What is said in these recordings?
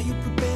Are you prepared?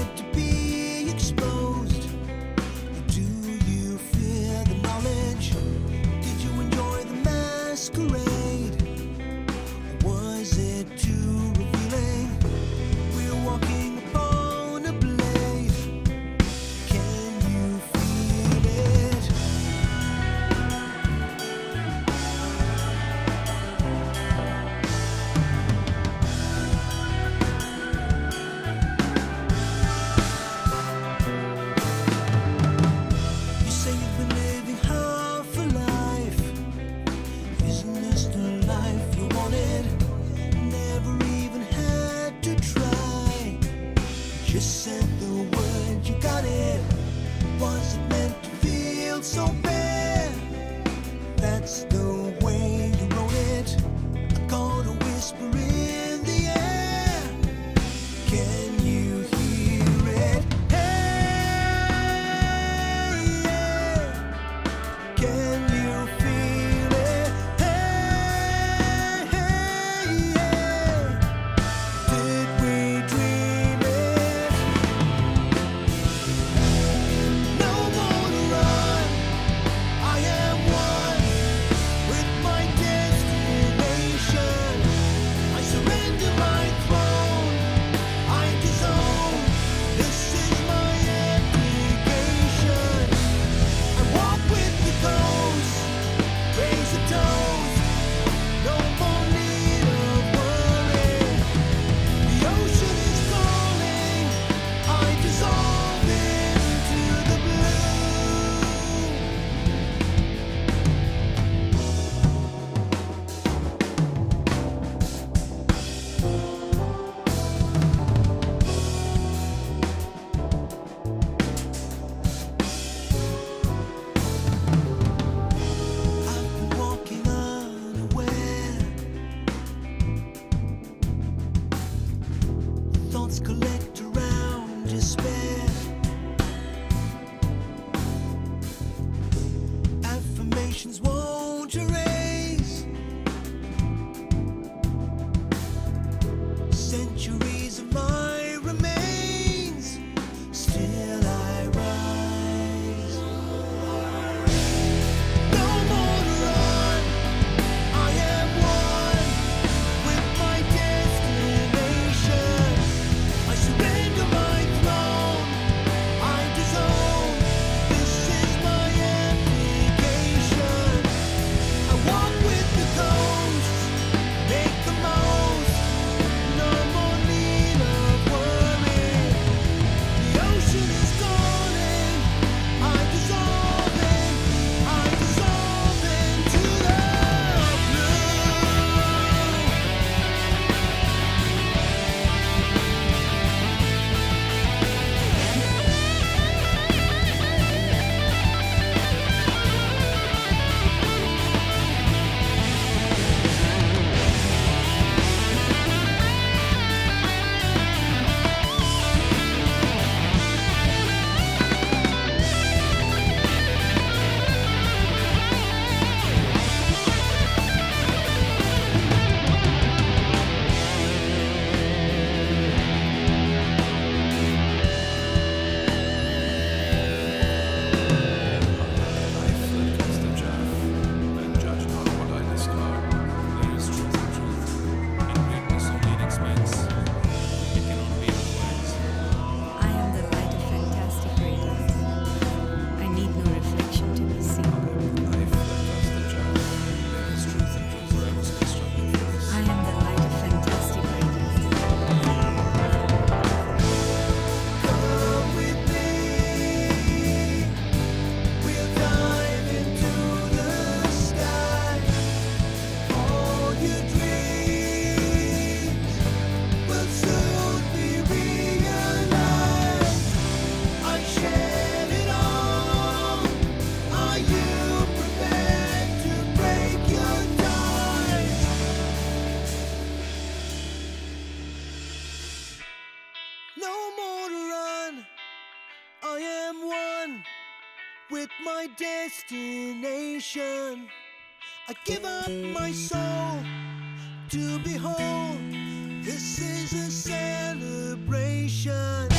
one with my destination. I give up my soul to behold. This is a celebration.